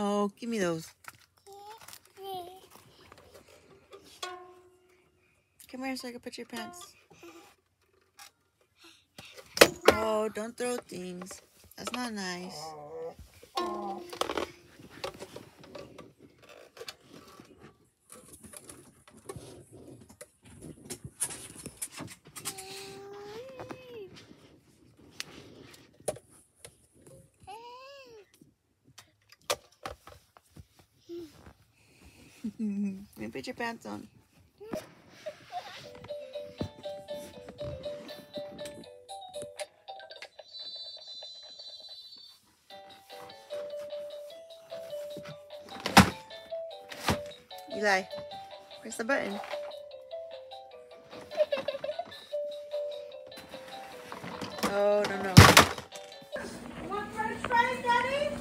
Oh, give me those. Come here so I can put your pants. Oh, don't throw things. That's not nice. Mm-hmm. Let me put your pants on. Eli, press the button. Oh, no, no. You want french fries, Daddy?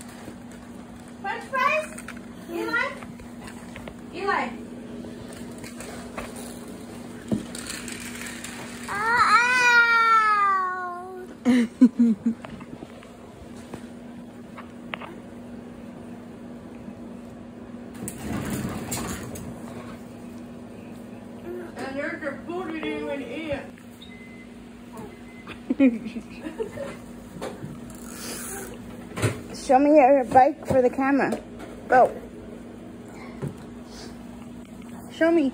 French fries? Eli? Eli. And there's eat. Show me your bike for the camera. Go. Show me.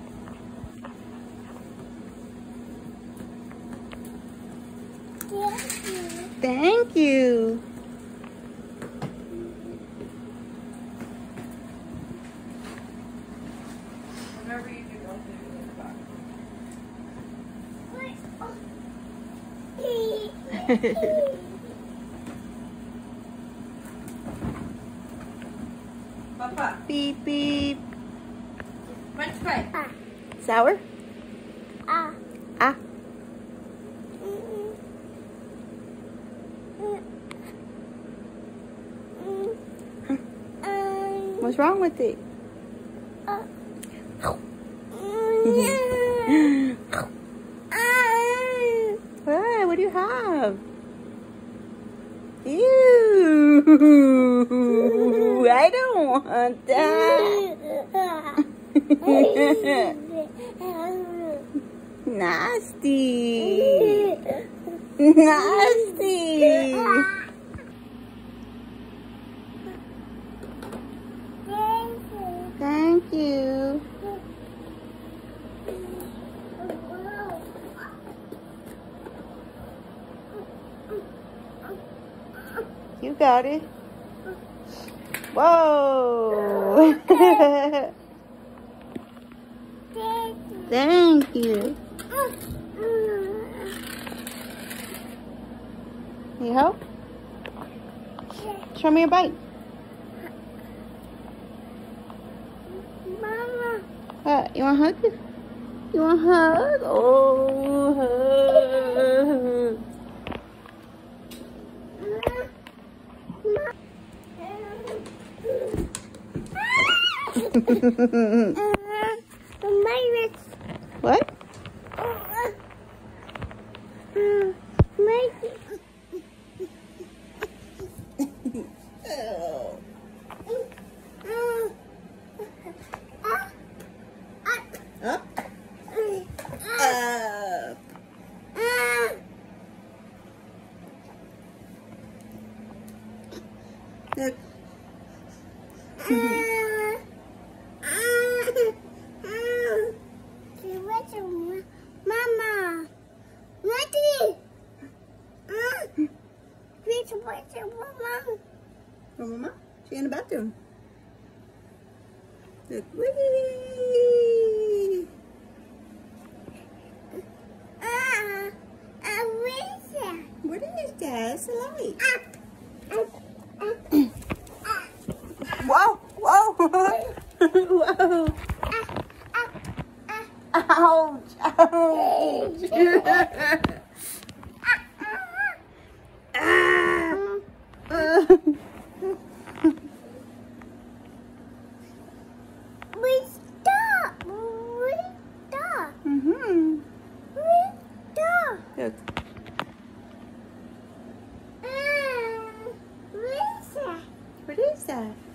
Thank you. Whenever you do, I'll do it back. Papa, beep, beep. French fry. Sour? Ah. Ah. What's wrong with it? What? What do you have? Ew! I don't want that. Nasty. Nasty. Thank you. You got it. Whoa. Thank you. Need help? Show me your bike. Mama. What? You want a hug? You want a hug? Oh, hug. Mama, ready? Which which mama? Oh, Mama, she in the bathroom. Look. Whee! Ah, I wish. What is that? It's a light. Up, up, up. Whoa! Whoa! Whoa! Ouch! Ouch! ah! We stop. Mm-hmm. Ah. What is that?